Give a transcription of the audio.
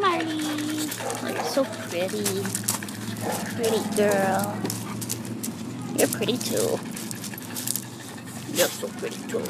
Marley. You're so pretty. Pretty girl. You're pretty too. You're so pretty too.